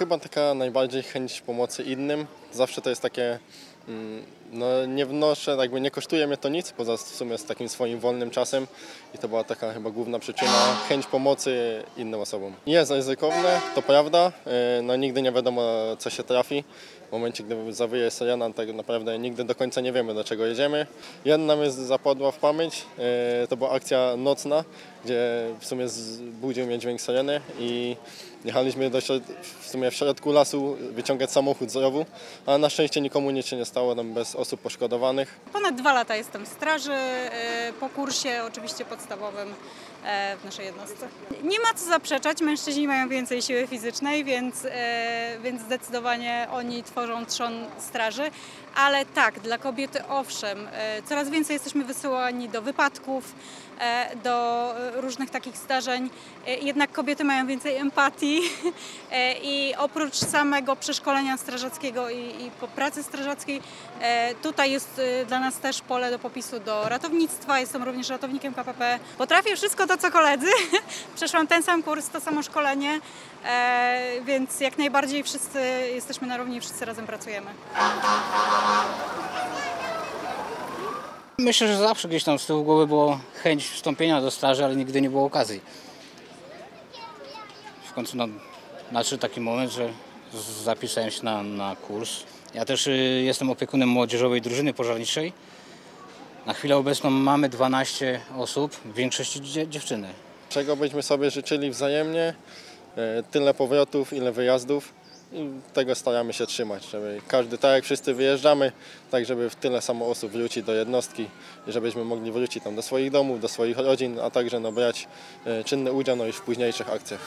Chyba taka najbardziej chęć pomocy innym. Zawsze to jest takie, no nie wnoszę, jakby nie kosztuje mnie to nic, poza w sumie z takim swoim wolnym czasem i to była taka chyba główna przyczyna, chęć pomocy innym osobom. Jest ryzykowne, to prawda, e, no nigdy nie wiadomo co się trafi. W momencie, gdy zawyje syrena, tak naprawdę nigdy do końca nie wiemy do czego jedziemy. Jedna mi zapadła w pamięć, e, to była akcja nocna, gdzie w sumie zbudził mnie dźwięk syreny i jechaliśmy do, w sumie w środku lasu wyciągać samochód z rowu, ale na szczęście nikomu nic się nie stało, tam bez osób poszkodowanych. Ponad dwa lata jestem w straży, e, po kursie oczywiście podstawowym e, w naszej jednostce. Nie ma co zaprzeczać, mężczyźni mają więcej siły fizycznej, więc, e, więc zdecydowanie oni tworzą trzon straży. Ale tak, dla kobiety owszem, coraz więcej jesteśmy wysyłani do wypadków, do różnych takich zdarzeń. Jednak kobiety mają więcej empatii i oprócz samego przeszkolenia strażackiego i, i po pracy strażackiej, e, tutaj jest e, dla nas też pole do popisu do ratownictwa. Jestem również ratownikiem KPP. Potrafię wszystko to, co koledzy. Przeszłam ten sam kurs, to samo szkolenie, e, więc jak najbardziej wszyscy jesteśmy na równi wszyscy razem pracujemy. Myślę, że zawsze gdzieś tam z tyłu głowy było chęć wstąpienia do straży, ale nigdy nie było okazji. W końcu no, nadszedł taki moment, że zapisałem się na, na kurs. Ja też y, jestem opiekunem młodzieżowej drużyny pożarniczej. Na chwilę obecną mamy 12 osób, w większości dzie- dziewczyny. Czego byśmy sobie życzyli wzajemnie, e, tyle powrotów, ile wyjazdów i tego staramy się trzymać, żeby każdy, tak jak wszyscy wyjeżdżamy, tak żeby w tyle samo osób wrócić do jednostki i żebyśmy mogli wrócić tam do swoich domów, do swoich rodzin, a także no, brać e, czynny udział no, już w późniejszych akcjach.